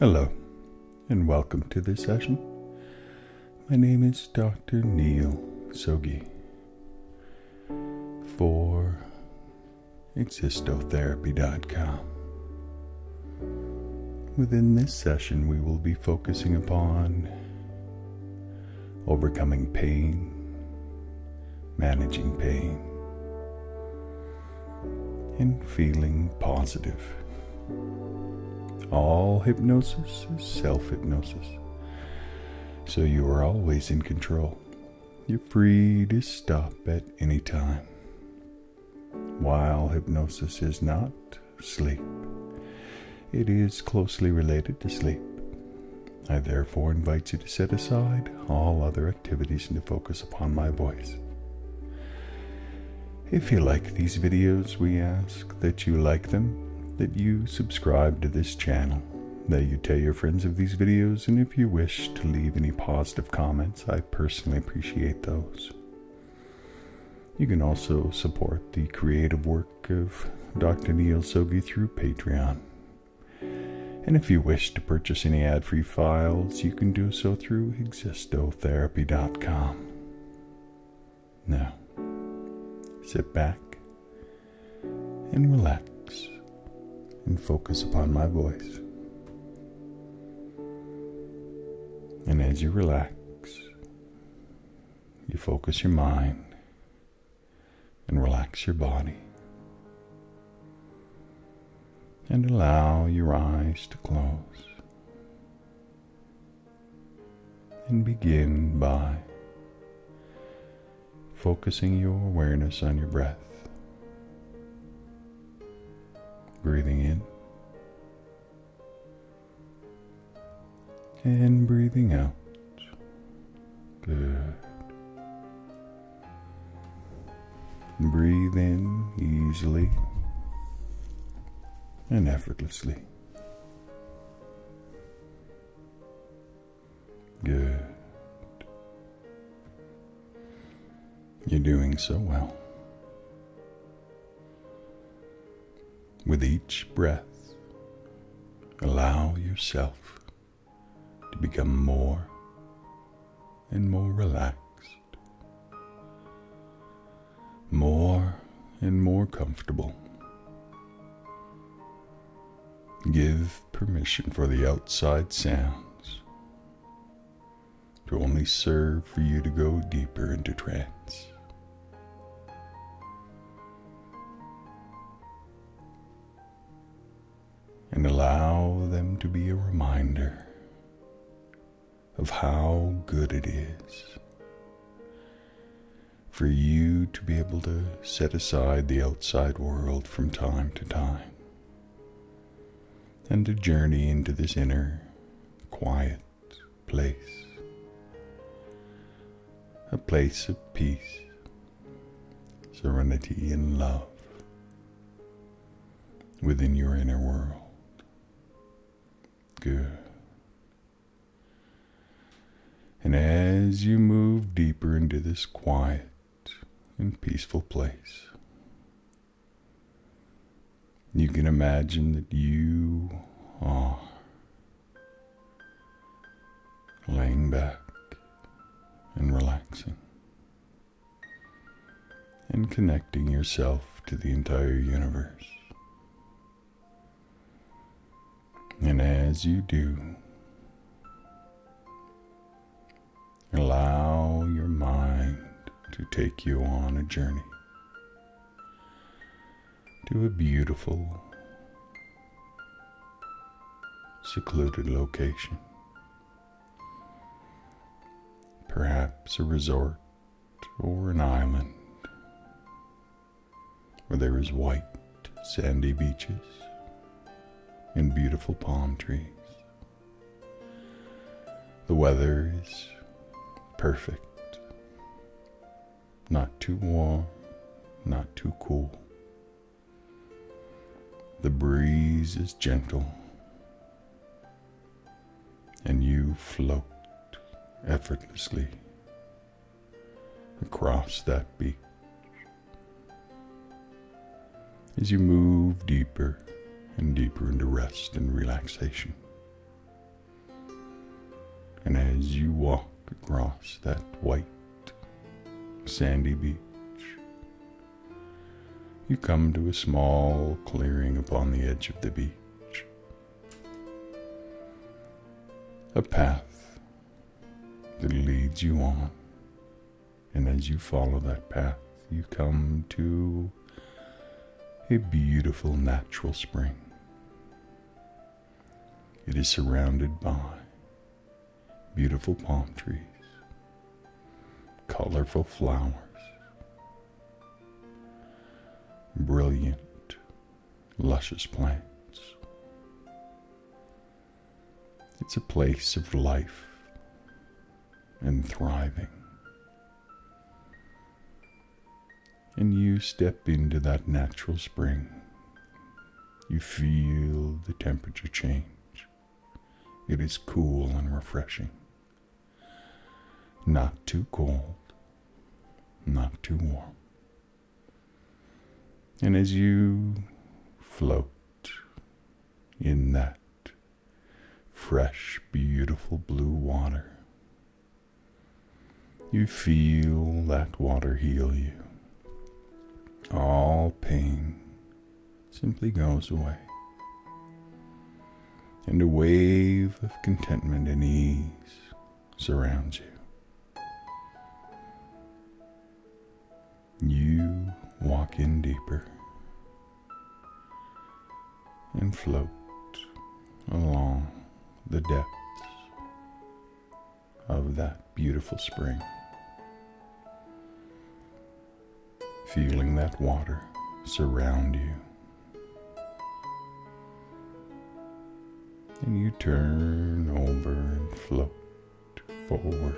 Hello, and welcome to this session. My name is Dr. Neil Soggie for Existotherapy.com. Within this session, we will be focusing upon overcoming pain, managing pain, and feeling positive. All hypnosis is self hypnosis. So you are always in control. You're free to stop at any time. While hypnosis is not sleep, it is closely related to sleep. I therefore invite you to set aside all other activities and to focus upon my voice. If you like these videos, we ask that you like them that you subscribe to this channel, that you tell your friends of these videos, and if you wish to leave any positive comments, I personally appreciate those. You can also support the creative work of Dr. Neil Soggie through Patreon. And if you wish to purchase any ad free files, you can do so through existotherapy.com. Now, sit back and relax and focus upon my voice. And as you relax, you focus your mind and relax your body. And allow your eyes to close. And begin by focusing your awareness on your breath. Breathing in and breathing out. Good. Breathe in easily and effortlessly. Good. You're doing so well. With each breath, allow yourself to become more and more relaxed, more and more comfortable. Give permission for the outside sounds to only serve for you to go deeper into trance. And allow them to be a reminder of how good it is for you to be able to set aside the outside world from time to time and to journey into this inner quiet place, a place of peace, serenity, and love within your inner world And as you move deeper into this quiet and peaceful place, you can imagine that you are laying back and relaxing and connecting yourself to the entire universe. And as you do, allow your mind to take you on a journey to a beautiful, secluded location. Perhaps a resort or an island where there is white, sandy beaches and beautiful palm trees. The weather is perfect, not too warm, not too cool. The breeze is gentle, and you float effortlessly across that beach. As you move deeper and deeper into rest and relaxation. And as you walk across that white, sandy beach, you come to a small clearing upon the edge of the beach. A path that leads you on. And as you follow that path, you come to a beautiful natural spring. It is surrounded by beautiful palm trees, colorful flowers, brilliant, luscious plants. It's a place of life and thriving. And you step into that natural spring. You feel the temperature change. It is cool and refreshing. Not too cold, not too warm. And as you float in that fresh, beautiful blue water, you feel that water heal you. All pain simply goes away and a wave of contentment and ease surrounds you. You walk in deeper and float along the depths of that beautiful spring, feeling that water surround you. And you turn over and float forward,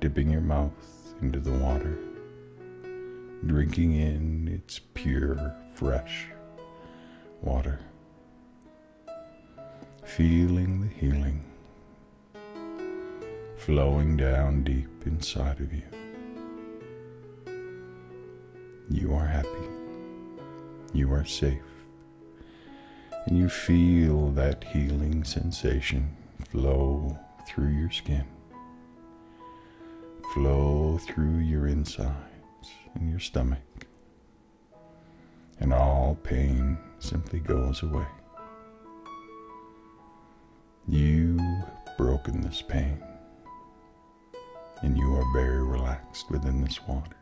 dipping your mouth into the water, drinking in its pure, fresh water, feeling the healing flowing down deep inside of you. You are happy. You are safe and you feel that healing sensation flow through your skin, flow through your insides and your stomach, and all pain simply goes away. You've broken this pain, and you are very relaxed within this water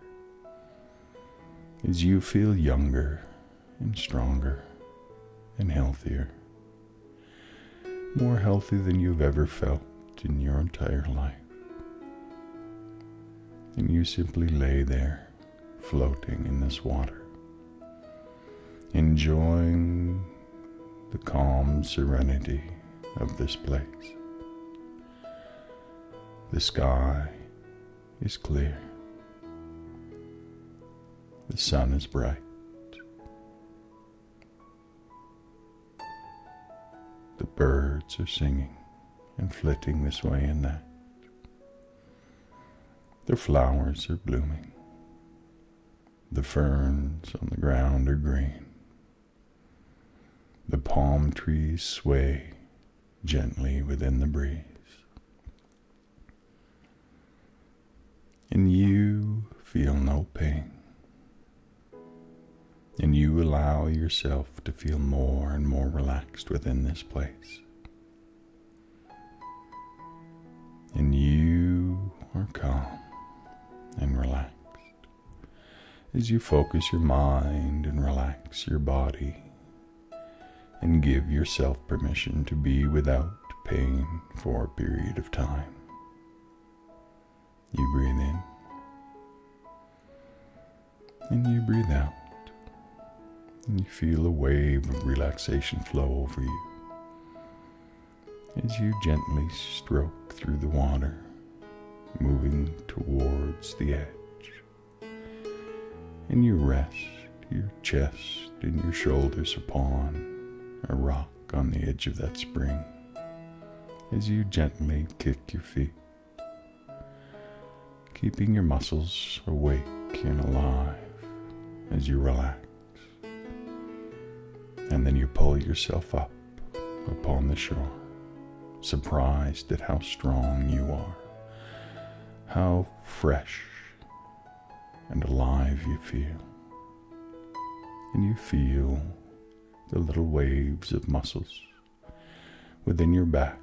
as you feel younger and stronger and healthier. More healthy than you've ever felt in your entire life. And you simply lay there, floating in this water, enjoying the calm serenity of this place. The sky is clear. The sun is bright. The birds are singing and flitting this way and that. The flowers are blooming. The ferns on the ground are green. The palm trees sway gently within the breeze. And you feel no pain and you allow yourself to feel more and more relaxed within this place. And you are calm and relaxed as you focus your mind and relax your body and give yourself permission to be without pain for a period of time. You breathe in and you breathe out and you feel a wave of relaxation flow over you as you gently stroke through the water, moving towards the edge. And you rest your chest and your shoulders upon a rock on the edge of that spring as you gently kick your feet, keeping your muscles awake and alive as you relax and then you pull yourself up upon the shore, surprised at how strong you are, how fresh and alive you feel. And you feel the little waves of muscles within your back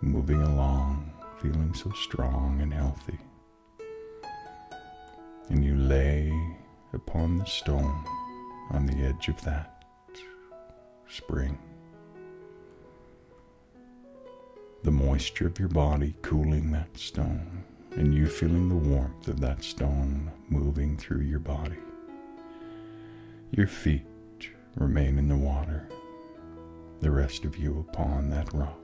moving along, feeling so strong and healthy. And you lay upon the stone on the edge of that spring. The moisture of your body cooling that stone, and you feeling the warmth of that stone moving through your body. Your feet remain in the water, the rest of you upon that rock.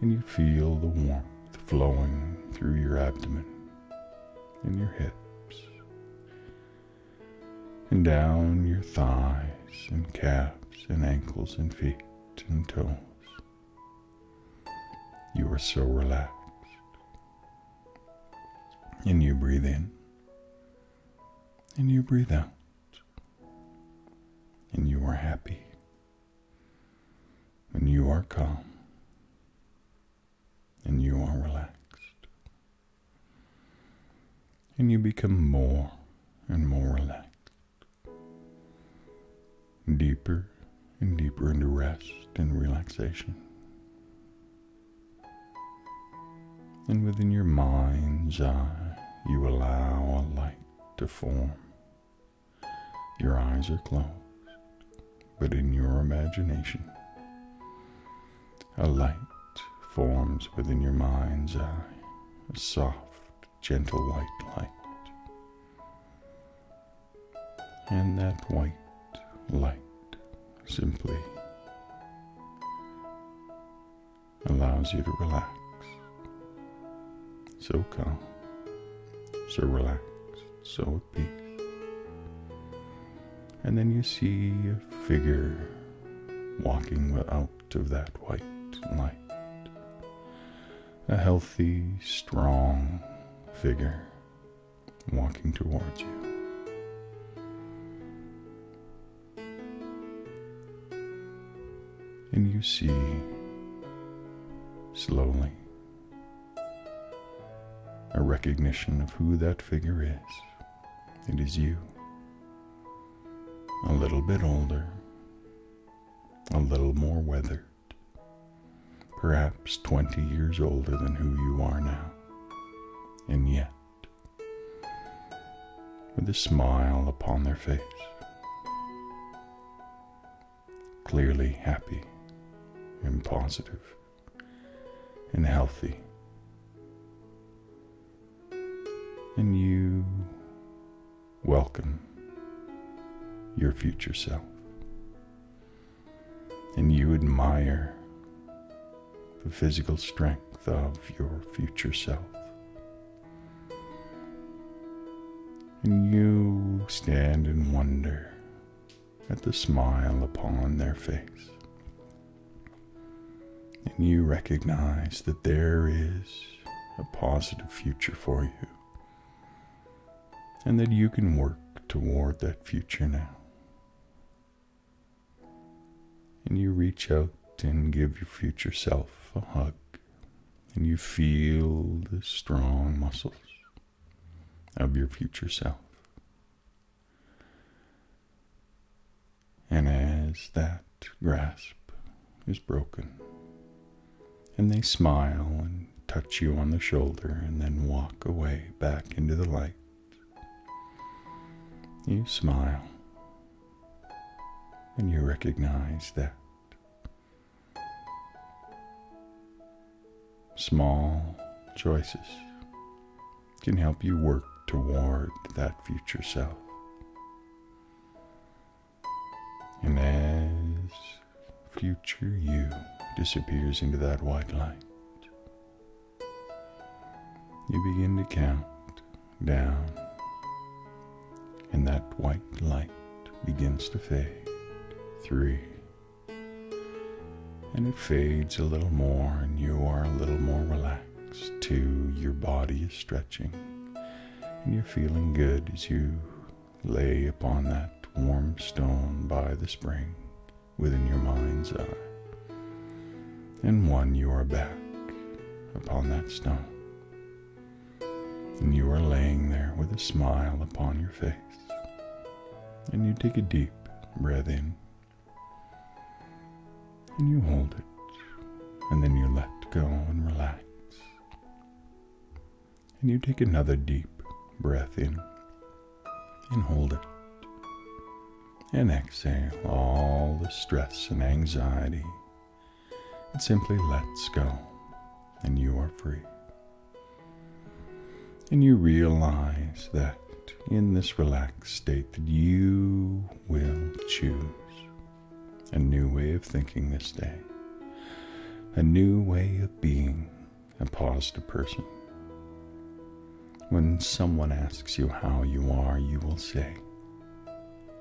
And you feel the warmth flowing through your abdomen and your hips, and down your thighs and calves and ankles and feet and toes. You are so relaxed. And you breathe in. And you breathe out. And you are happy. And you are calm. And you are relaxed. And you become more and more relaxed deeper and deeper into rest and relaxation and within your mind's eye you allow a light to form your eyes are closed, but in your imagination, a light forms within your mind's eye, a soft, gentle white light. And that white light simply allows you to relax. So calm, so relaxed, so at peace and then you see a figure walking out of that white light. A healthy, strong figure walking towards you. And you see slowly a recognition of who that figure is. It is you a little bit older, a little more weathered, perhaps 20 years older than who you are now, and yet, with a smile upon their face, clearly happy and positive and healthy. And you welcome your future self. And you admire the physical strength of your future self. And you stand in wonder at the smile upon their face. And you recognize that there is a positive future for you. And that you can work toward that future now. and you reach out and give your future self a hug, and you feel the strong muscles of your future self. And as that grasp is broken, and they smile and touch you on the shoulder and then walk away back into the light, you smile and you recognize that small choices can help you work toward that future self. And as future you disappears into that white light, you begin to count down, and that white light begins to fade three. And it fades a little more, and you are a little more relaxed. Two, your body is stretching, and you're feeling good as you lay upon that warm stone by the spring within your mind's eye. And one, you are back upon that stone. And you are laying there with a smile upon your face. And you take a deep breath in. And you hold it. And then you let go and relax. And you take another deep breath in and hold it. And exhale all the stress and anxiety. It simply lets go, and you are free. And you realize that in this relaxed state that you will choose a new way of thinking this day, a new way of being a positive person. When someone asks you how you are, you will say,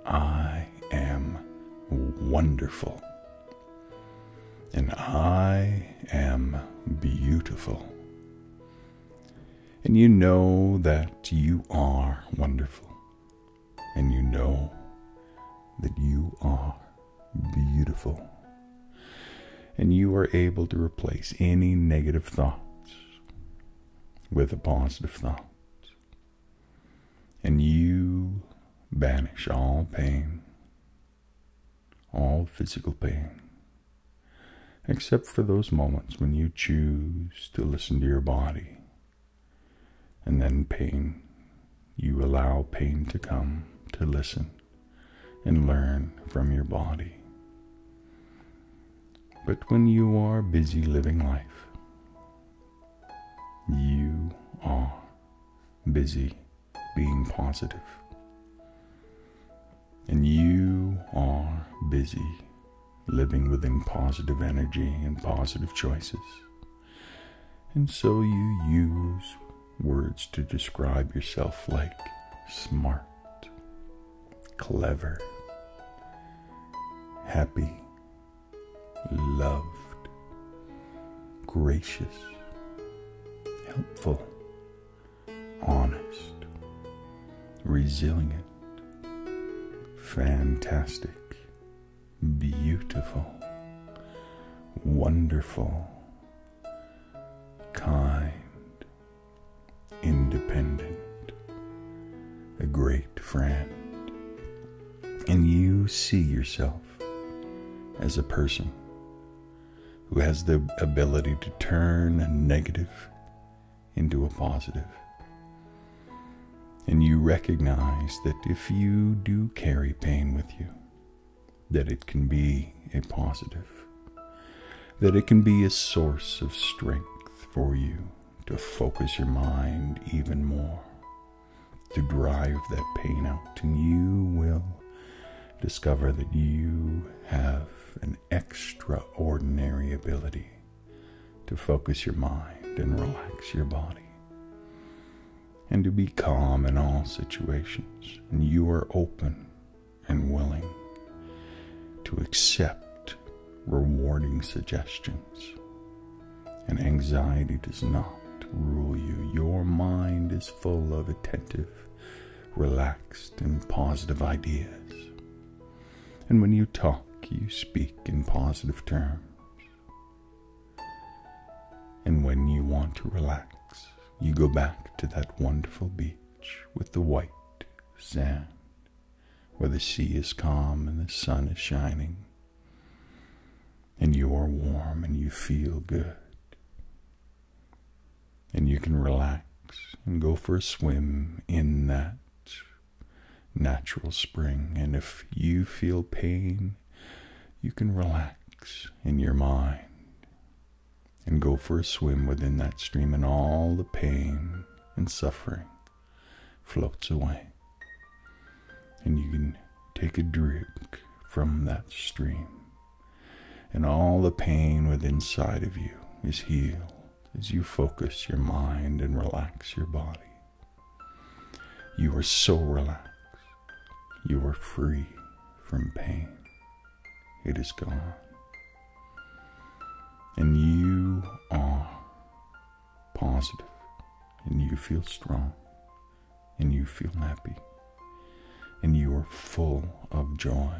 I am wonderful. And I am beautiful. And you know that you are wonderful. And you know that you are beautiful. And you are able to replace any negative thoughts with a positive thought and you banish all pain, all physical pain, except for those moments when you choose to listen to your body, and then pain, you allow pain to come to listen and learn from your body. But when you are busy living life, you are busy being positive. And you are busy living within positive energy and positive choices. And so you use words to describe yourself like smart, clever, happy, loved, gracious, helpful, honest resilient, fantastic, beautiful, wonderful, kind, independent, a great friend. And you see yourself as a person who has the ability to turn a negative into a positive. and you recognize that if you do carry pain with you, that it can be a positive, that it can be a source of strength for you to focus your mind even more, to drive that pain out, and you will discover that you have an extraordinary ability to focus your mind and relax your body and to be calm in all situations. And you are open and willing to accept rewarding suggestions. And anxiety does not rule you. Your mind is full of attentive, relaxed, and positive ideas. And when you talk, you speak in positive terms. And when you want to relax, you go back to that wonderful beach with the white sand, where the sea is calm and the sun is shining, and you are warm and you feel good. And you can relax and go for a swim in that natural spring. And if you feel pain, you can relax in your mind and go for a swim within that stream, and all the pain and suffering floats away. And you can take a drink from that stream, and all the pain within inside of you is healed as you focus your mind and relax your body. You are so relaxed. You are free from pain. It is gone and you are positive and you feel strong and you feel happy and you are full of joy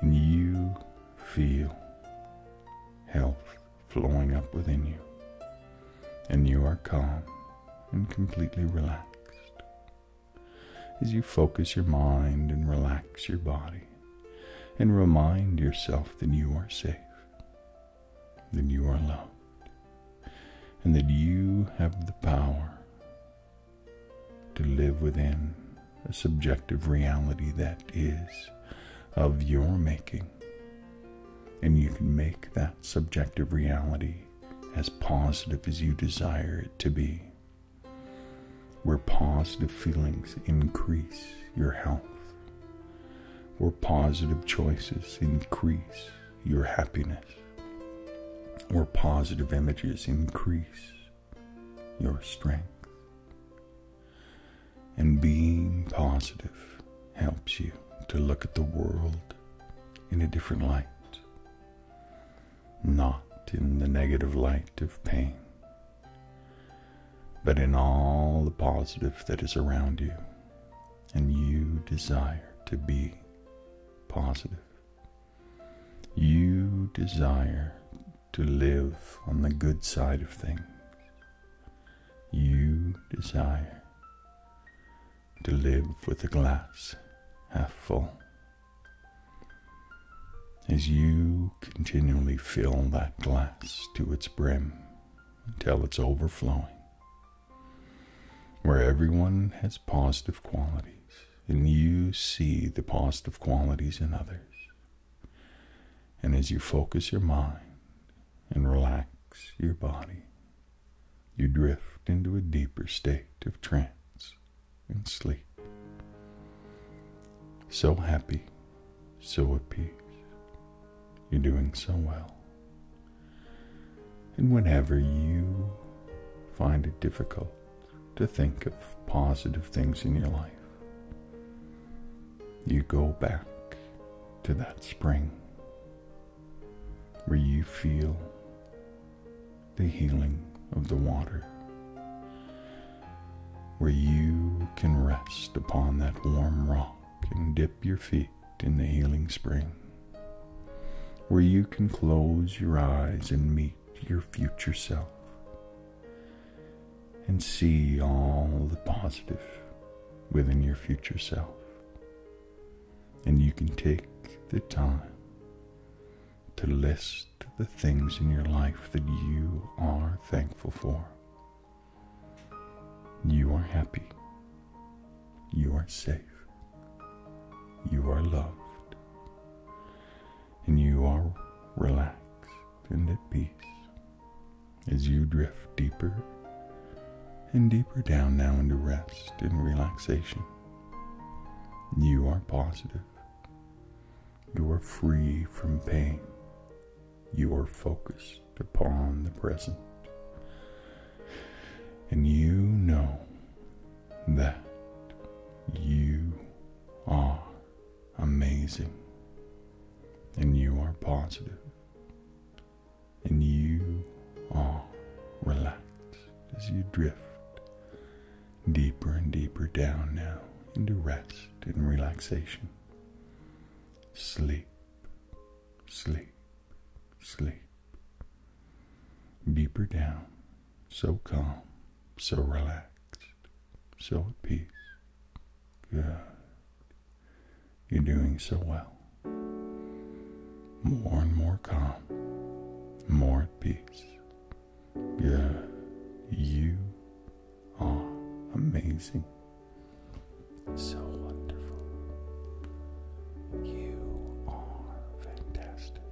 and you feel health flowing up within you, and you are calm and completely relaxed. As you focus your mind and relax your body, and remind yourself that you are safe, that you are loved, and that you have the power to live within a subjective reality that is of your making. And you can make that subjective reality as positive as you desire it to be, where positive feelings increase your health, where positive choices increase your happiness, where positive images increase your strength. And being positive helps you to look at the world in a different light, not in the negative light of pain, but in all the positive that is around you, and you desire to be positive. You desire to live on the good side of things. You desire to live with a glass half full. As you continually fill that glass to its brim until it's overflowing, where everyone has positive qualities and you see the positive qualities in others. And as you focus your mind and relax your body, you drift into a deeper state of trance and sleep. So happy, so at peace. You're doing so well. And whenever you find it difficult to think of positive things in your life, you go back to that spring where you feel the healing of the water where you can rest upon that warm rock and dip your feet in the healing spring, where you can close your eyes and meet your future self and see all the positive within your future self. And you can take the time to list the things in your life that you are thankful for. You are happy. You are safe. You are loved. And you are relaxed and at peace as you drift deeper and deeper down now into rest and relaxation. You are positive. You are free from pain. You are focused upon the present and you know that you are amazing and you are positive and you are relaxed as you drift deeper and deeper down now into rest and relaxation. Sleep, sleep, sleep. Deeper down, so calm so relaxed, so at peace. Good. You're doing so well. More and more calm, more at peace. Good. You are amazing. So wonderful. You are fantastic.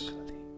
Sleep.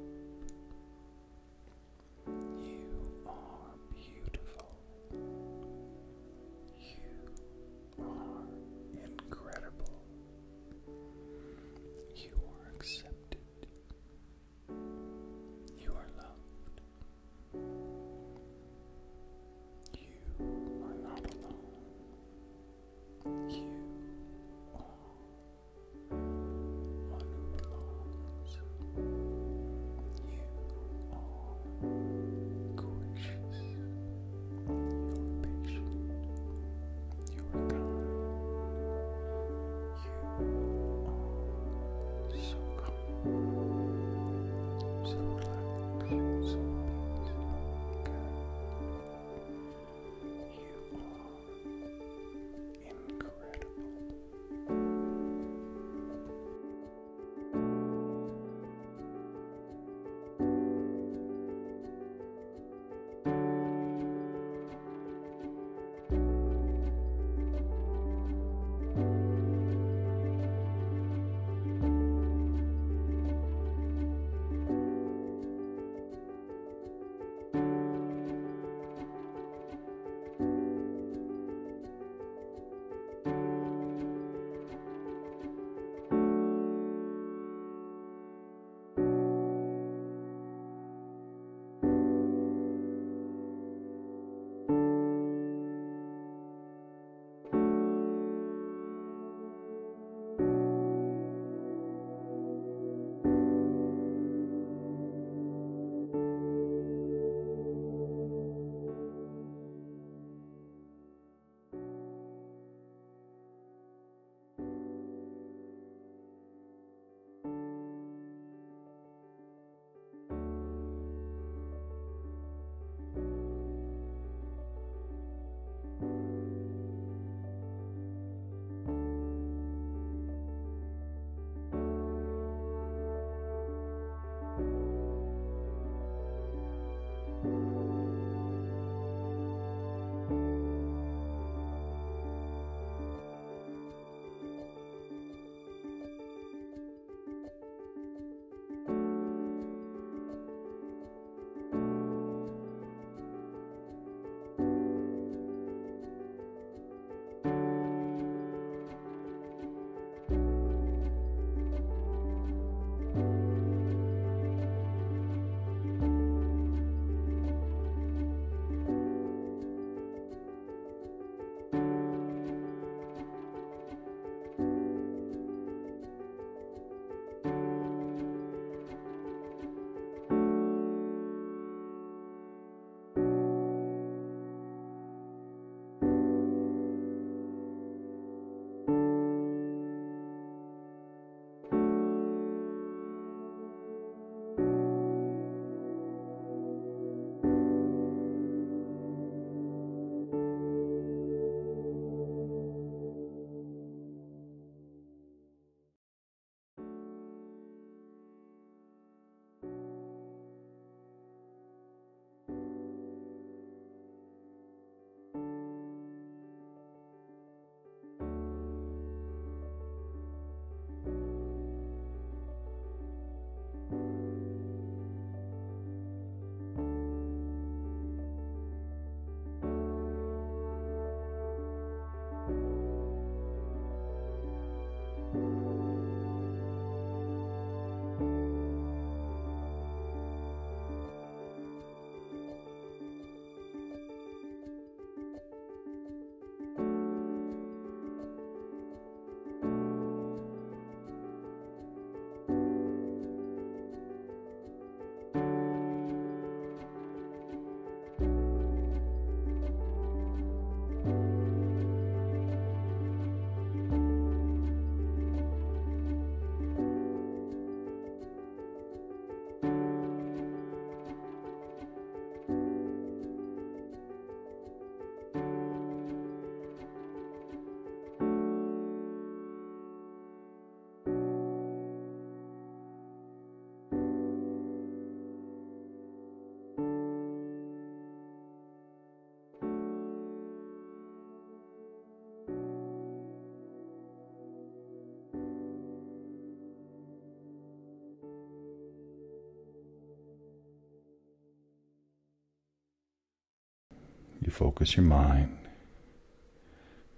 Focus your mind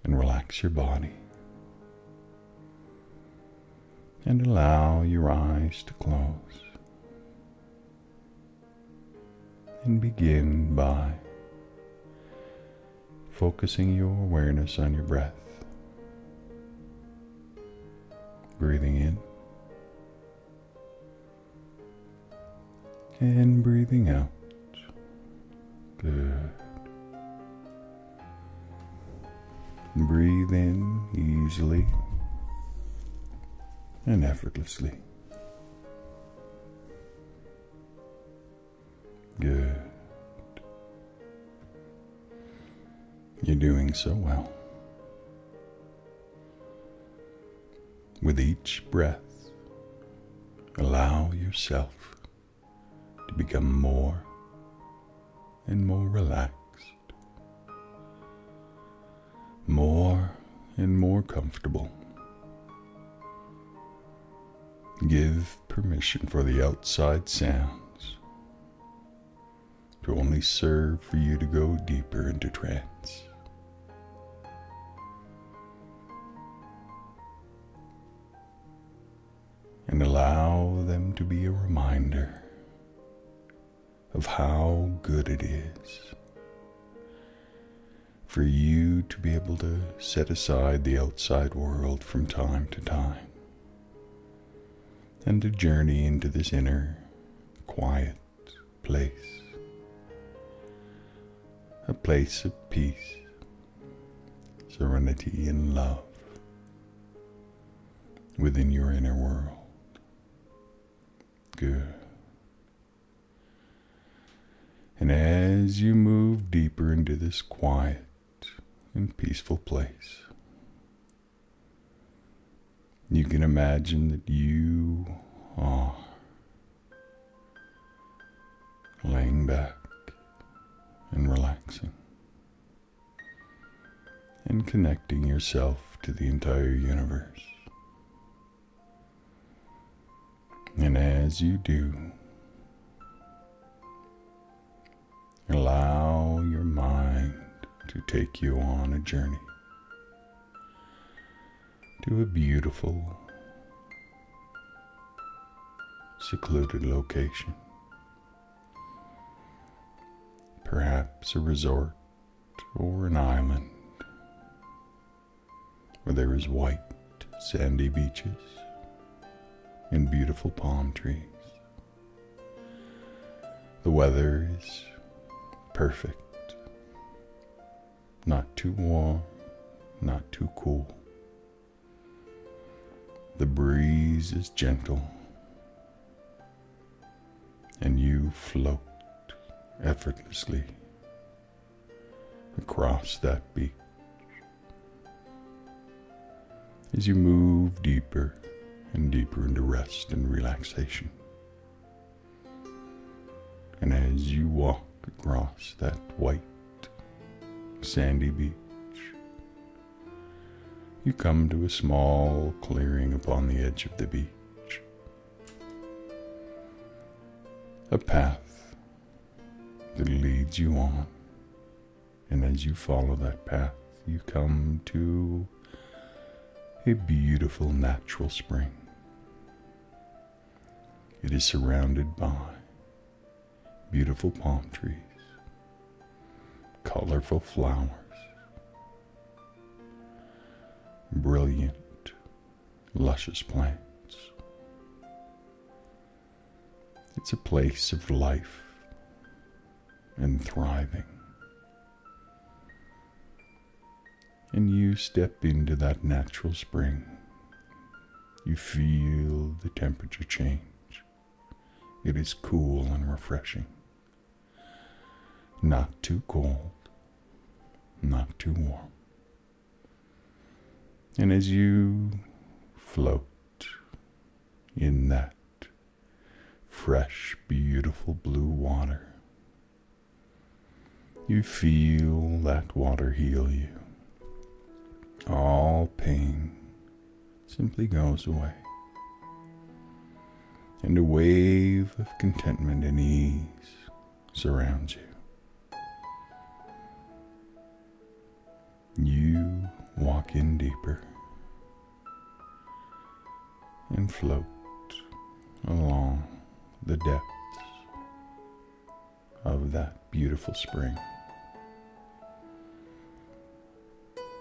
and relax your body. And allow your eyes to close. And begin by focusing your awareness on your breath. Breathing in and breathing out. Good. Breathe in easily and effortlessly. Good. You're doing so well. With each breath, allow yourself to become more and more relaxed, more and more comfortable. Give permission for the outside sounds to only serve for you to go deeper into trance. And allow them to be a reminder of how good it is for you to be able to set aside the outside world from time to time and to journey into this inner, quiet place. A place of peace, serenity, and love within your inner world. Good. And as you move deeper into this quiet and peaceful place, you can imagine that you are laying back and relaxing and connecting yourself to the entire universe. And as you do, allow to take you on a journey to a beautiful, secluded location. Perhaps a resort or an island where there is white, sandy beaches and beautiful palm trees. The weather is perfect, not too warm, not too cool. The breeze is gentle, and you float effortlessly across that beach. As you move deeper and deeper into rest and relaxation, and as you walk across that white, sandy beach, you come to a small clearing upon the edge of the beach. A path that leads you on, and as you follow that path, you come to a beautiful natural spring. It is surrounded by beautiful palm trees, colorful flowers, brilliant, luscious plants. It's a place of life and thriving. And you step into that natural spring. You feel the temperature change. It is cool and refreshing. Not too cold, not too warm. And as you float in that fresh, beautiful blue water, you feel that water heal you. All pain simply goes away. And a wave of contentment and ease surrounds you. You walk in deeper and float along the depths of that beautiful spring.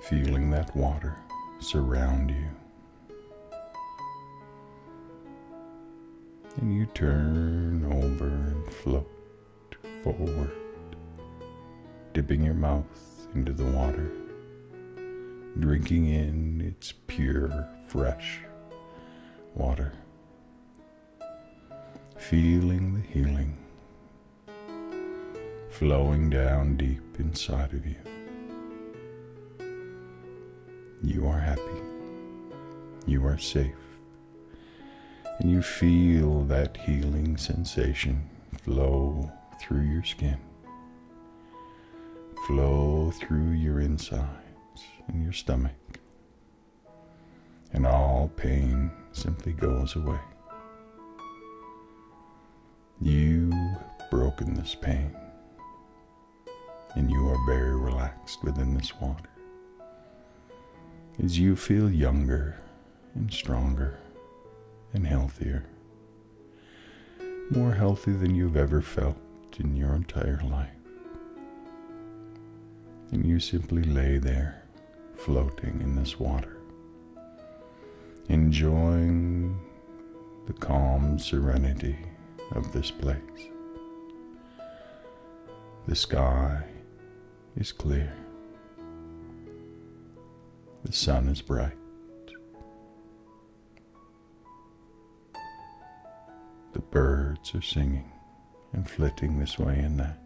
Feeling that water surround you. And you turn over and float forward, dipping your mouth into the water, drinking in its pure, fresh water, feeling the healing flowing down deep inside of you. You are happy. You are safe. And you feel that healing sensation flow through your skin, flow through your insides and your stomach. And all pain simply goes away. You've broken this pain, and you are very relaxed within this water. As you feel younger and stronger and healthier, more healthy than you've ever felt in your entire life. And you simply lay there, floating in this water enjoying the calm serenity of this place. The sky is clear. The sun is bright. The birds are singing and flitting this way and that.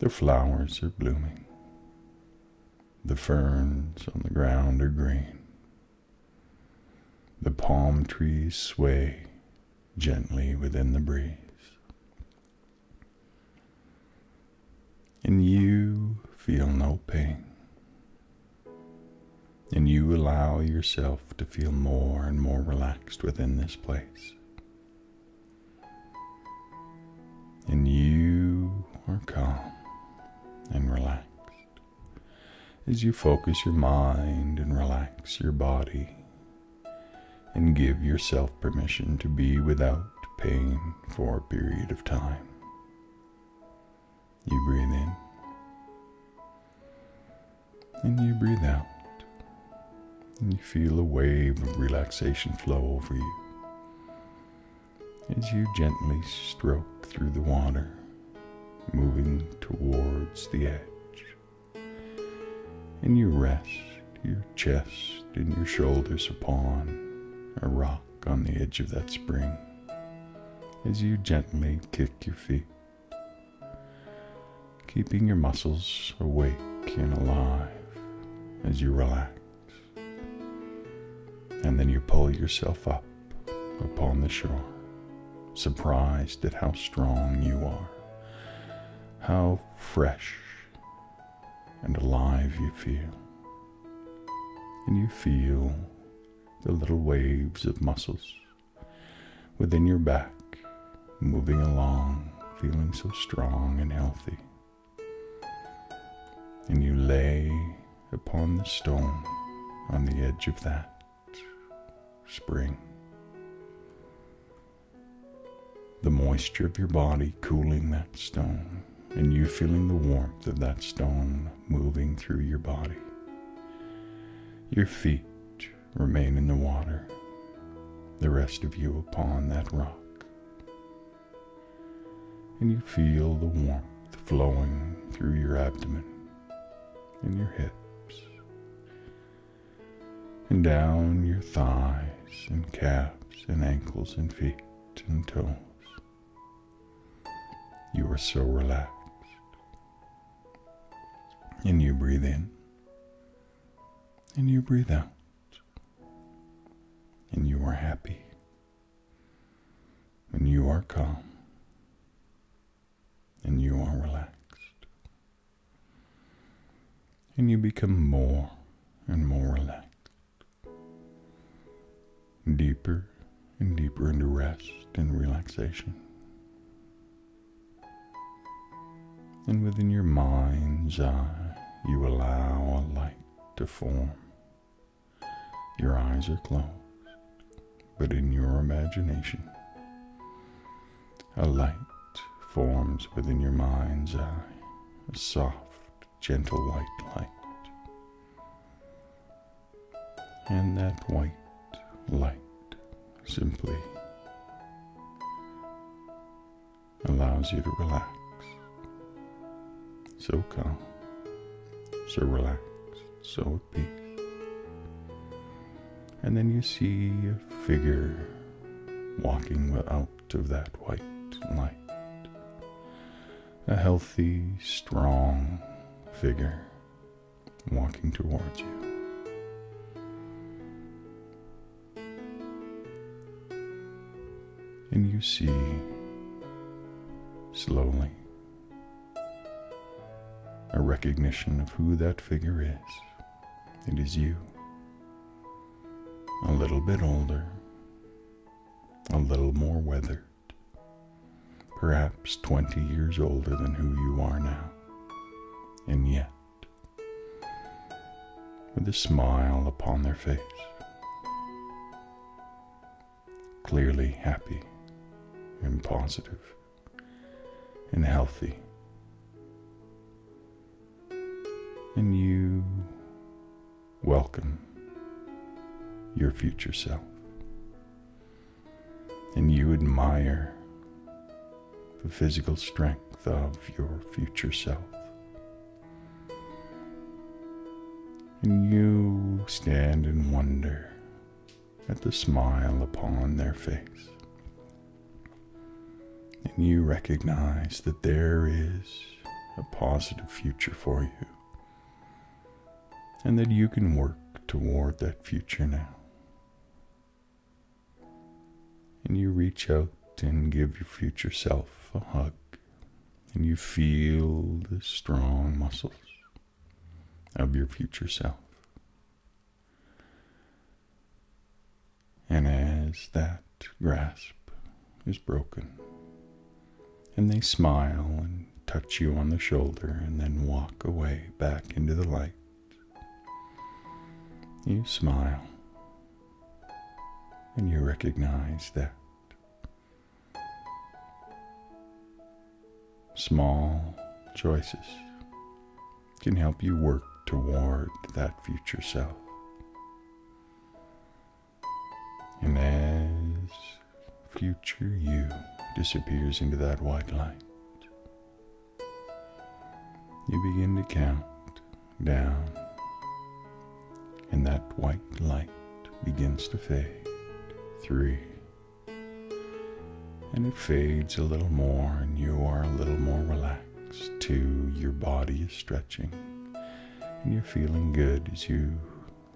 The flowers are blooming. The ferns on the ground are green. The palm trees sway gently within the breeze. And you feel no pain. And you allow yourself to feel more and more relaxed within this place. And you are calm and relaxed as you focus your mind and relax your body and give yourself permission to be without pain for a period of time. You breathe in and you breathe out, and you feel a wave of relaxation flow over you as you gently stroke through the water, moving towards the edge. And you rest your chest and your shoulders upon a rock on the edge of that spring as you gently kick your feet, keeping your muscles awake and alive as you relax. And then you pull yourself up upon the shore, surprised at how strong you are, how fresh and alive you feel. And you feel the little waves of muscles within your back moving along, feeling so strong and healthy. And you lay upon the stone on the edge of that spring. The moisture of your body cooling that stone, and you feeling the warmth of that stone moving through your body. Your feet remain in the water, the rest of you upon that rock. And you feel the warmth flowing through your abdomen and your hips, and down your thighs and calves and ankles and feet and toes. You are so relaxed. And you breathe in. And you breathe out. And you are happy. And you are calm. And you are relaxed. And you become more and more relaxed. Deeper and deeper into rest and relaxation. And within your mind's eye you allow a light to form. Your eyes are closed, but in your imagination, a light forms within your mind's eye, a soft, gentle white light. And that white light simply allows you to relax. So calm, so relaxed, so at peace. And then you see a figure walking out of that white light. A healthy, strong figure walking towards you. And you see slowly a recognition of who that figure is. It is you. A little bit older, a little more weathered, perhaps 20 years older than who you are now. And yet, with a smile upon their face, clearly happy and positive and healthy. And you welcome your future self. And you admire the physical strength of your future self. And you stand in wonder at the smile upon their face and you recognize that there is a positive future for you and that you can work toward that future now. And you reach out and give your future self a hug, and you feel the strong muscles of your future self. And as that grasp is broken, and they smile and touch you on the shoulder and then walk away back into the light. You smile and you recognize that small choices can help you work toward that future self. And as future you disappears into that white light. You begin to count down, and that white light begins to fade. Three. And it fades a little more, and you are a little more relaxed. Two, your body is stretching, and you're feeling good as you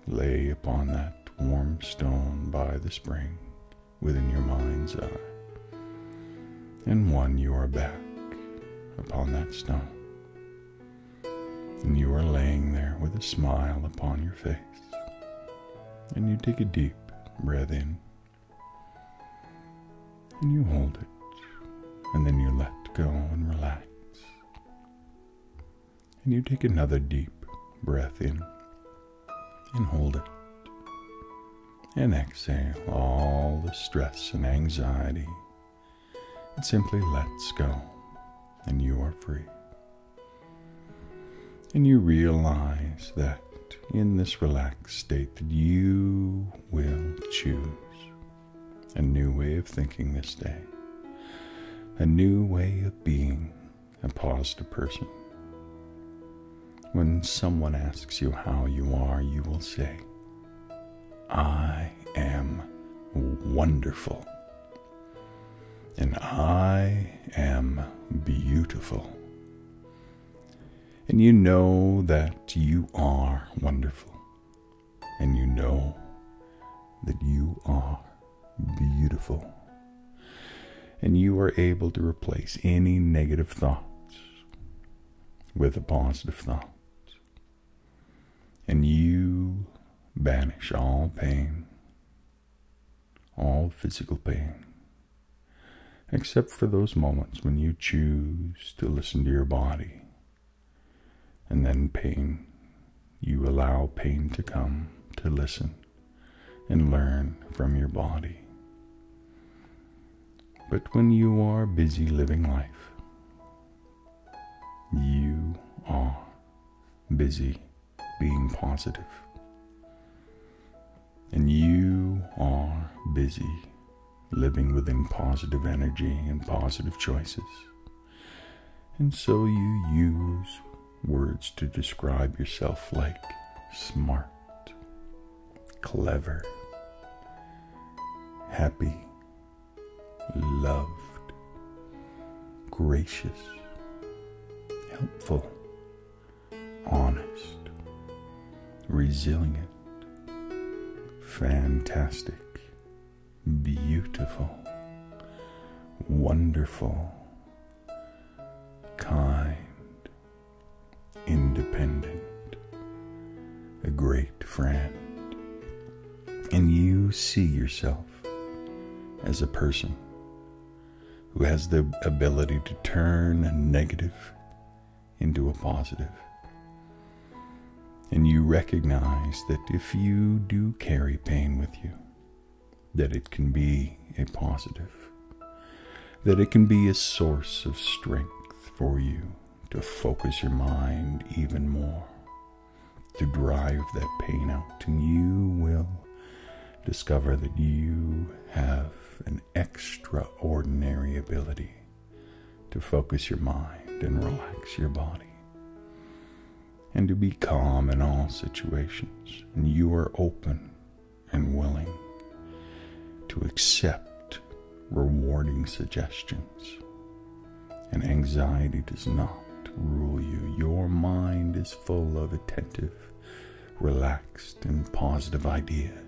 lay upon that warm stone by the spring within your mind's eye and one you are back upon that stone. And you are laying there with a smile upon your face. And you take a deep breath in. And you hold it. And then you let go and relax. And you take another deep breath in. And hold it. And exhale all the stress and anxiety it simply lets go, and you are free. And you realize that in this relaxed state that you will choose a new way of thinking this day, a new way of being a positive person. When someone asks you how you are, you will say, I am wonderful and I am beautiful. And you know that you are wonderful, and you know that you are beautiful. And you are able to replace any negative thoughts with a positive thought. And you banish all pain, all physical pain except for those moments when you choose to listen to your body And then pain. You allow pain to come to listen and learn from your body. But when you are busy living life, you are busy being positive. And you are busy living within positive energy and positive choices. And so you use words to describe yourself like smart, clever, happy, loved, gracious, helpful, honest, resilient, fantastic, beautiful, wonderful, see yourself as a person who has the ability to turn a negative into a positive. And you recognize that if you do carry pain with you, that it can be a positive, that it can be a source of strength for you to focus your mind even more, to drive that pain out, and you will discover that you have an extraordinary ability to focus your mind and relax your body and to be calm in all situations. And you are open and willing to accept rewarding suggestions. And anxiety does not rule you. Your mind is full of attentive, relaxed, and positive ideas.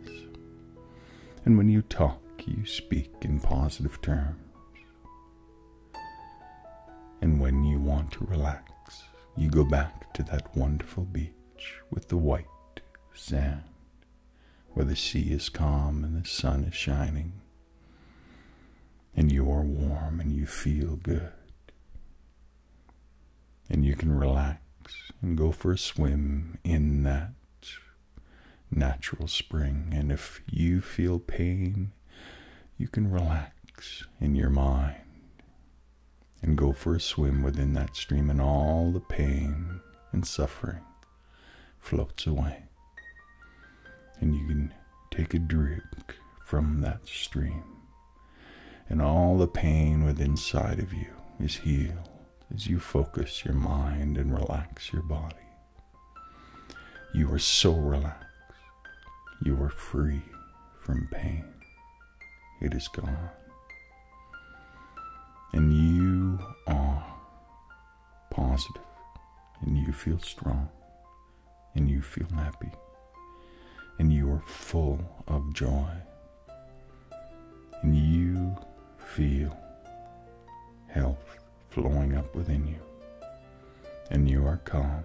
And when you talk, you speak in positive terms. And when you want to relax, you go back to that wonderful beach with the white sand, where the sea is calm and the sun is shining, and you are warm and you feel good. And you can relax and go for a swim in that natural spring. And if you feel pain, you can relax in your mind and go for a swim within that stream, and all the pain and suffering floats away. And you can take a drink from that stream, and all the pain within inside of you is healed as you focus your mind and relax your body. You are so relaxed. You are free from pain. It is gone. And you are positive, and you feel strong, and you feel happy, and you are full of joy, and you feel health flowing up within you, and you are calm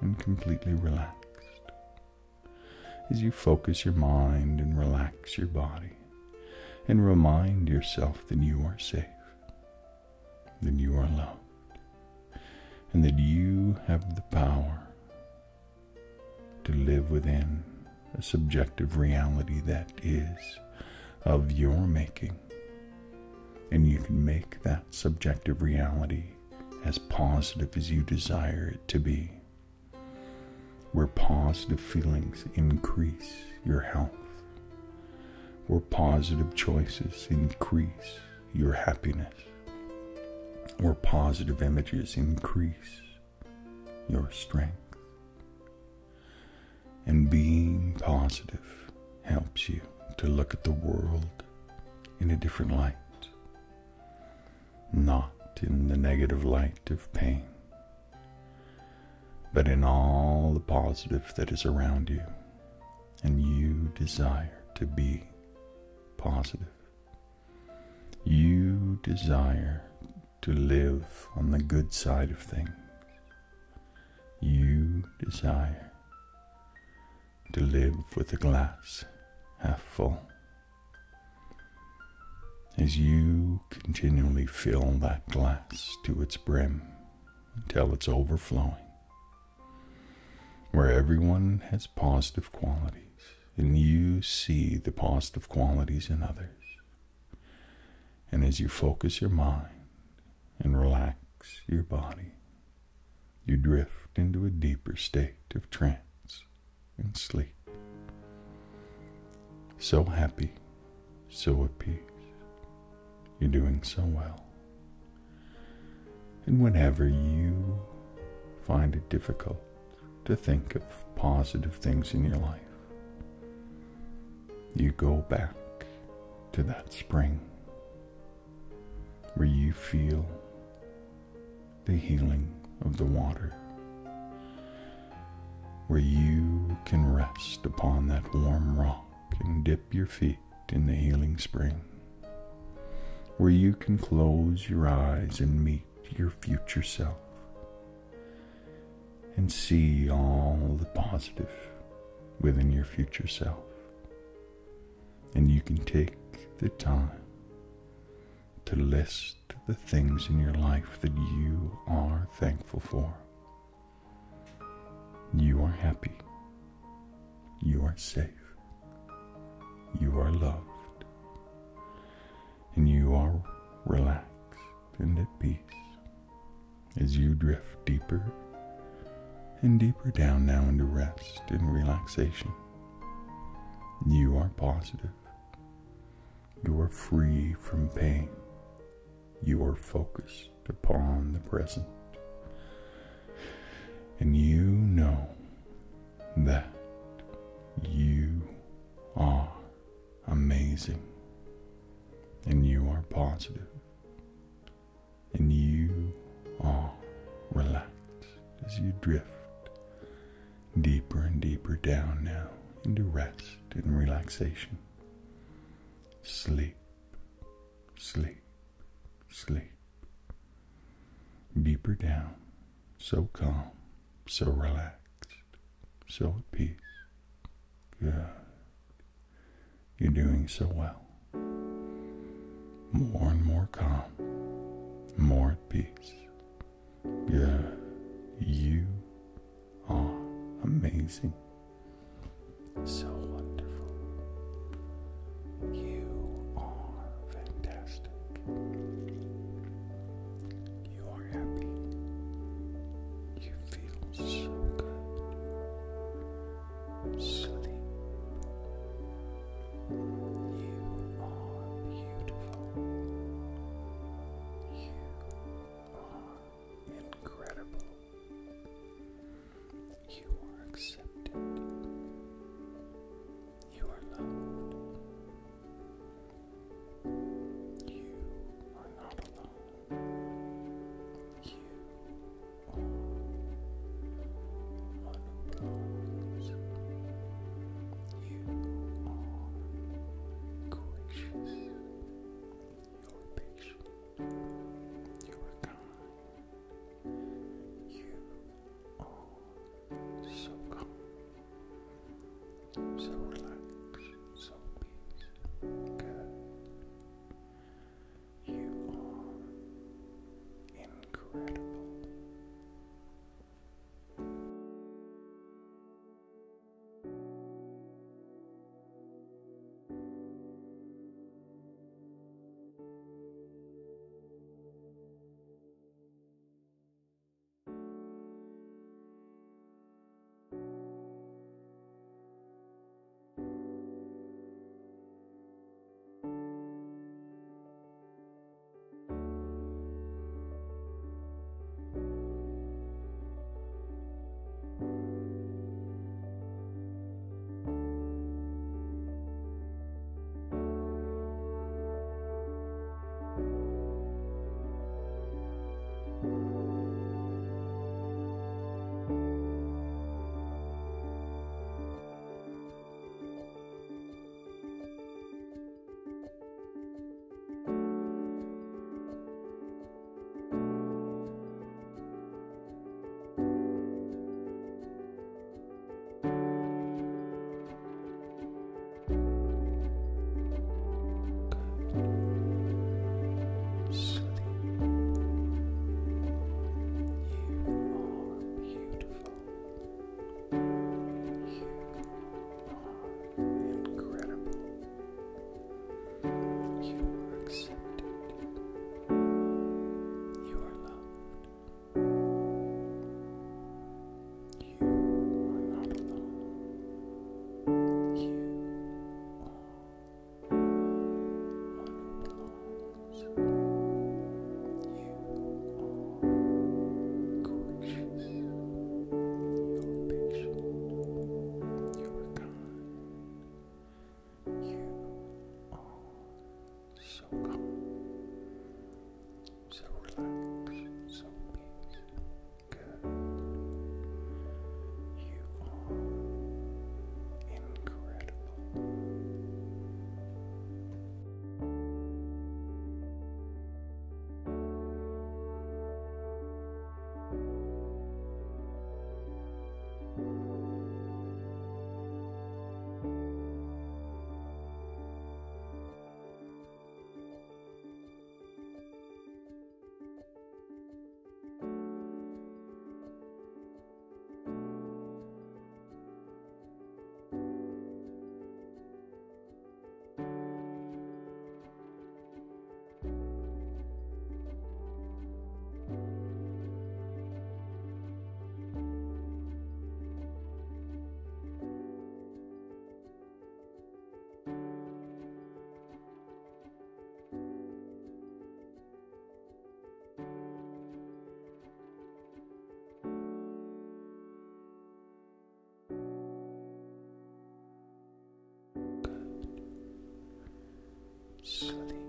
and completely relaxed as you focus your mind and relax your body and remind yourself that you are safe, that you are loved, and that you have the power to live within a subjective reality that is of your making. And you can make that subjective reality as positive as you desire it to be, where positive feelings increase your health where positive choices increase your happiness, where positive images increase your strength. And being positive helps you to look at the world in a different light, not in the negative light of pain, but in all the positive that is around you, and you desire to be positive. You desire to live on the good side of things. You desire to live with a glass half full. As you continually fill that glass to its brim until it's overflowing, where everyone has positive qualities and you see the positive qualities in others. And as you focus your mind and relax your body, you drift into a deeper state of trance and sleep. So happy, so at peace. You're doing so well. And whenever you find it difficult to think of positive things in your life, you go back to that spring where you feel the healing of the water, where you can rest upon that warm rock and dip your feet in the healing spring, where you can close your eyes and meet your future self and see all the positive within your future self. And you can take the time to list the things in your life that you are thankful for. You are happy. You are safe. You are loved. And you are relaxed and at peace as you drift deeper and deeper down now into rest and relaxation. You are positive. You are free from pain. You are focused upon the present. And you know that you are amazing. And you are positive. And you are relaxed as you drift deeper and deeper down now into rest and relaxation. Sleep, sleep, sleep. Deeper down, so calm, so relaxed, so at peace. Good. You're doing so well. More and more calm, more at peace. Good. You are amazing. So wonderful. You are fantastic. Sleep.